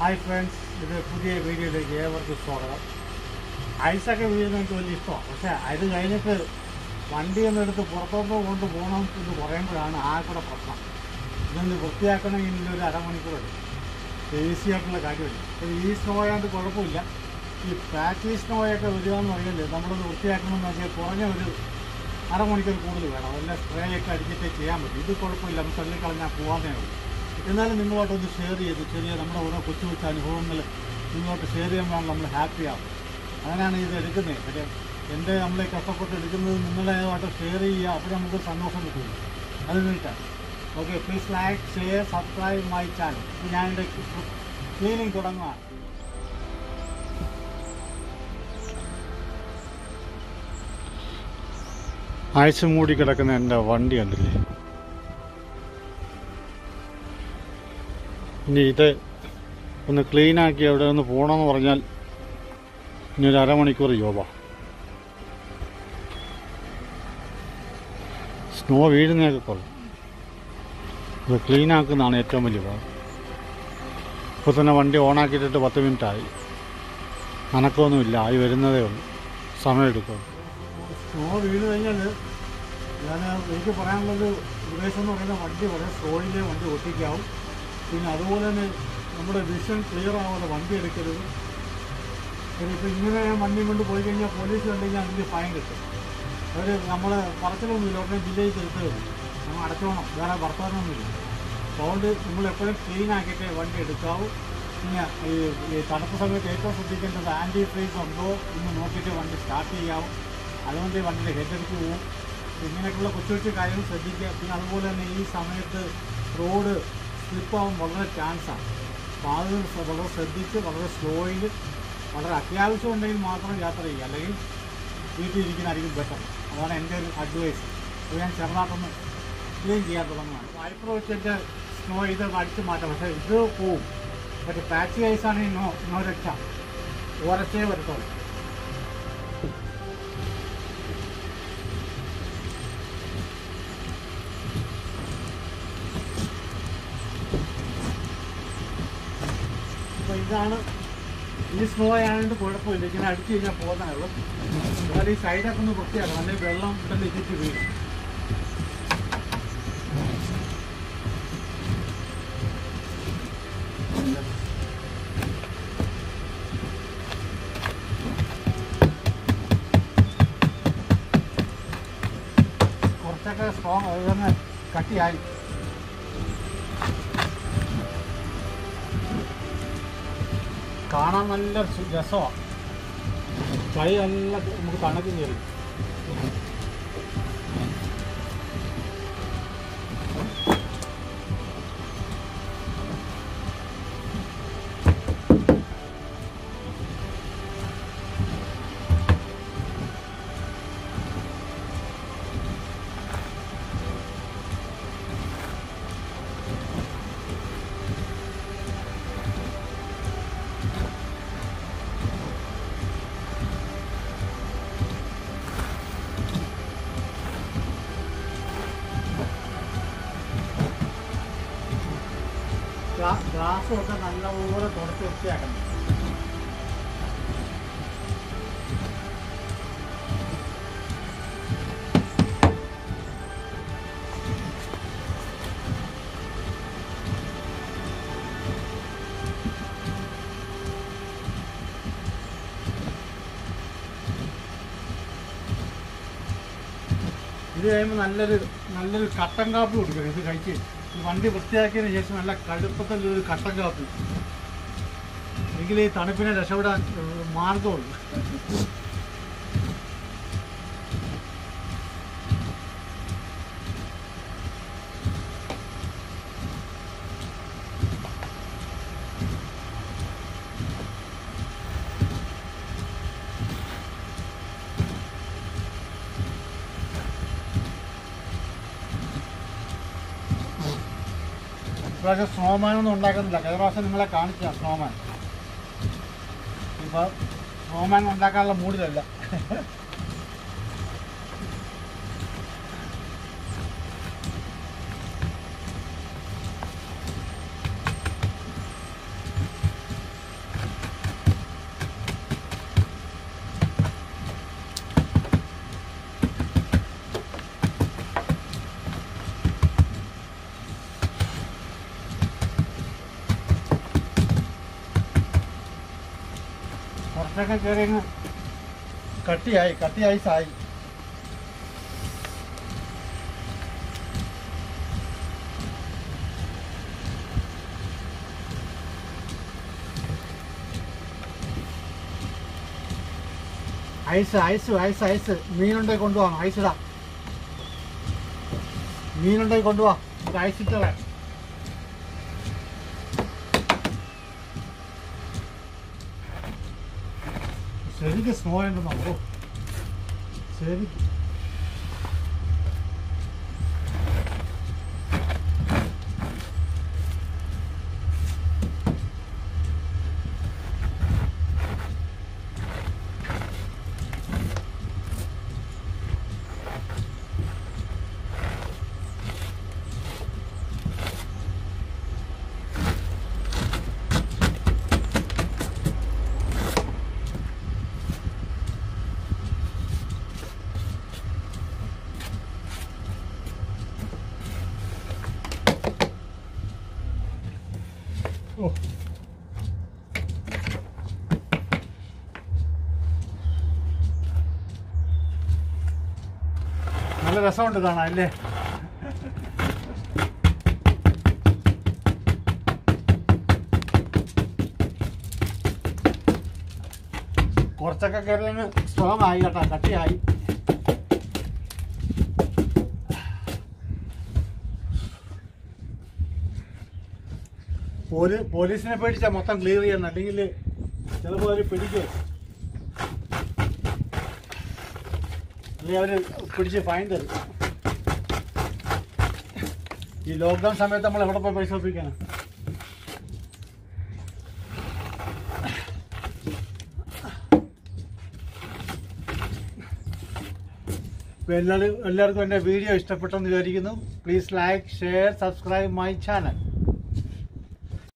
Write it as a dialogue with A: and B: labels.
A: Hi friends ഇത് പുതിയ വീഡിയോയിലേക്ക് ഏവർക്കും സ്വാഗതം. ഐസൊക്കെ വീഴുന്ന എനിക്ക് വലിയ ഇഷ്ടമാണ്. പക്ഷേ അത് കഴിഞ്ഞിട്ട് വണ്ടി ഒന്നെടുത്ത് പുറത്തോട്ട് കൊണ്ട് പോകണം എന്ന് പറയുമ്പോഴാണ് ആ പ്രശ്നം. ഇതൊന്ന് വൃത്തിയാക്കണമെങ്കിൽ ഒരു അരമണിക്കൂർ എടുക്കും. ഈസി ആയിട്ടുള്ള കാര്യമില്ല ഇത് ഈ സ്നോ ആയതുകൊണ്ട് കുഴപ്പമില്ല. ഈ പാക്കി സ്നോയൊക്കെ വരിക എന്ന് പറയുന്നത് നമ്മളൊന്ന് വൃത്തിയാക്കണമെന്ന് വെച്ചാൽ കുറഞ്ഞ ഒരു അരമണിക്കൂർ കൂടുതൽ വേണം. അതെല്ലാം സ്പ്രേ ഒക്കെ അടിച്ചിട്ടേ ചെയ്യാൻ പറ്റും. ഇത് കുഴപ്പമില്ല. നമുക്ക് തള്ളിക്കളഞ്ഞാൽ പോകാന്നേ ഉള്ളൂ. എന്നാലും നിങ്ങളോട്ടൊന്ന് ഷെയർ ചെയ്ത്. ചെറിയ നമ്മുടെ ഓരോ കൊച്ചു കൊച്ചു അനുഭവങ്ങൾ നിങ്ങളോട്ട് ഷെയർ ചെയ്യുമ്പോഴാണ് നമ്മൾ ഹാപ്പിയാവും അങ്ങനെയാണ് ഇത് എടുക്കുന്നത് പക്ഷേ എന്റെ നമ്മളെ കഷ്ടപ്പെട്ട് എടുക്കുന്നത് നിങ്ങളുടേതായിട്ട് ഷെയർ ചെയ്യുക അപ്പോൾ നമുക്ക് സന്തോഷം കിട്ടും. അത് വേണ്ടിയിട്ടാണ് okay please like share subscribe my channel ഞാൻ എന്റെ ക്ലീനിങ് തുടങ്ങുകയാണ് ആഴ്ച മൂടി കിടക്കുന്ന എന്റെ വണ്ടി കണ്ടില്ലേ? ഇനി ഇത് ഒന്ന് ക്ലീനാക്കി അവിടെ ഒന്ന് പോകണമെന്ന് പറഞ്ഞാൽ ഇനി ഒരു അരമണിക്കൂർ യോഗ. സ്നോ വീഴുന്നതൊക്കെ കുറഞ്ഞു ഇത് ക്ലീനാക്കുന്നതാണ് ഏറ്റവും വലിയ ഭാഗം ഇപ്പോൾ തന്നെ വണ്ടി ഓണാക്കിയിട്ടിട്ട് പത്ത് മിനിറ്റായി. അനക്കമൊന്നുമില്ല ആയി വരുന്നതേ ഉള്ളൂ. സമയമെടുക്കും. സ്നോ വീണ് കഴിഞ്ഞാൽ ഞാൻ എനിക്ക് പറയാനുള്ളത് ഉപദേശം എന്ന് പറയുന്ന വണ്ടി വളരെ സ്ലോയിലേ വണ്ടി ഒട്ടിക്കാവും പിന്നെ അതുപോലെ തന്നെ നമ്മുടെ വിഷൻ ക്ലിയർ ആവാതെ വണ്ടി എടുക്കരുത്. പിന്നെ ഇപ്പോൾ ഇങ്ങനെ വണ്ടി കൊണ്ട് പോയി കഴിഞ്ഞാൽ പോലീസ് കണ്ടു കഴിഞ്ഞാൽ അതിന്റെ ഫൈൻ കിട്ടും. അവർ നമ്മൾ പറച്ചിലൊന്നുമില്ല ഉടനെ ജില്ലയിൽ ചെലുത്തേ നമ്മൾ അടച്ചോണം വേറെ വർത്തമാനമൊന്നുമില്ല അതുകൊണ്ട് നമ്മൾ എപ്പോഴും ക്ലീൻ ആക്കിയിട്ട് വണ്ടി എടുക്കാവൂ. പിന്നെ ഈ ഈ തണുപ്പ് സമയത്ത് ഏറ്റവും ശ്രദ്ധിക്കേണ്ടത് ആന്റി ഫ്രീസ് ഉണ്ടോ എന്ന് നോക്കിയിട്ട് വണ്ടി സ്റ്റാർട്ട് ചെയ്യാവും. അതുകൊണ്ട് വണ്ടി വണ്ടിയുടെ ഹെഡ് അടിച്ച് പോവും. ഇങ്ങനെയൊക്കെയുള്ള കൊച്ചു കൊച്ചു കാര്യങ്ങൾ ശ്രദ്ധിക്കുക. പിന്നെ അതുപോലെ തന്നെ ഈ സമയത്ത് റോഡ് സ്ലിപ്പാവാൻ വളരെ ചാൻസാണ് അപ്പോൾ അത് വളരെ ശ്രദ്ധിച്ച് വളരെ സ്ലോയിൽ വളരെ അത്യാവശ്യം ഉണ്ടെങ്കിൽ മാത്രം യാത്ര ചെയ്യുക. അല്ലെങ്കിൽ വീട്ടിൽ ഇരിക്കുന്നതായിരിക്കും ബെറ്റർ അതാണ് എന്റെ ഒരു അഡ്വൈസ് അപ്പോൾ ഞാൻ ചെറുതായിട്ടൊന്ന് ക്ലീൻ ചെയ്യാൻ തുടങ്ങുകയാണ് വൈപ്പർ വെച്ചിട്ട് സ്നോ ഇത് അടിച്ച് മാറ്റാം. പക്ഷേ ഇത് പോവും. പക്ഷേ പാച്ച് ഐസാണെങ്കിൽ ഇന്നോ ഇന്നോ രക്ഷ. ഉരച്ചേ വരത്തുള്ളൂ. ഇതാണ്. ഈ സ്നോ ആയതുകൊണ്ട് കുഴപ്പമില്ല. ഇങ്ങനെ അടിച്ചു കഴിഞ്ഞാൽ പോകുന്നേ ഉള്ളൂ എന്നാൽ ഈ സൈഡൊക്കെ ഒന്ന് വൃത്തിയാക്കണം. അല്ലെങ്കിൽ വെള്ളം ഇവിടെ ഇട്ടിട്ട് വീഴും കുറച്ചൊക്കെ സ്ട്രോങ് അതുതന്നെ കട്ടിയായി. കാണാൻ നല്ല രസമാണ് ചളി നല്ല നമുക്ക് തണുക്കും കയറി. ഒക്കെ നല്ലപോലെ തുടച്ച് വൃത്തിയാക്കണം. ഇത് കഴിയുമ്പോൾ നല്ലൊരു നല്ലൊരു കട്ടൻ കാപ്പി കൊടുക്കണം ഇത് കഴിച്ച്. ഈ വണ്ടി വൃത്തിയാക്കിയതിന് ശേഷം നല്ല കടുപ്പത്തിലൊരു കട്ടൻ കാപ്പി എങ്കിൽ ഈ തണുപ്പിനെ രക്ഷപ്പെടാൻ ഏഹ്, ഇപ്രാവശ്യം സ്നോമാൻ ഒന്നും ഉണ്ടാക്കുന്നില്ല. കഴിഞ്ഞ പ്രാവശ്യം നിങ്ങളെ കാണിച്ച സ്നോമാൻ ഇപ്പോൾ സ്നോമാൻ ഉണ്ടാക്കാനുള്ള മൂഡിലല്ല കുറച്ചൊക്കെ കയറി അങ്ങ് കട്ടിയായി കട്ടി ഐസായി ഐസ് ഐസ് ഐസ് ഐസ് മീനുണ്ടെങ്കിൽ കൊണ്ടുപോകാം ഐസ് ഇടാം മീനുണ്ടെങ്കിൽ കൊണ്ടുപോവാ നമുക്ക് ഐസ് ഇട്ടേ Selig is small and now. Selig. നല്ല രസമുണ്ട് കാണാൻ അല്ലേ? കുറച്ചൊക്കെ കയറി സ്ട്രോങ് ആയി കേട്ടോ കട്ടിയായി. പോലീ പോലീസിനെ പേടിച്ചാൽ മൊത്തം ക്ലിയർ ചെയ്യണം അല്ലെങ്കിൽ ചിലപ്പോൾ അവർ പിടിക്കും. അവർ പിടിച്ച് ഫൈൻ തരും. ഈ ലോക്ക്ഡൗൺ സമയത്ത് നമ്മൾ എവിടെ പോയി പൈസ ഒപ്പിക്കാനാ? എല്ലാവരും എല്ലാവർക്കും എന്റെ വീഡിയോ ഇഷ്ടപ്പെട്ടെന്ന് വിചാരിക്കുന്നു. Please like share subscribe my channel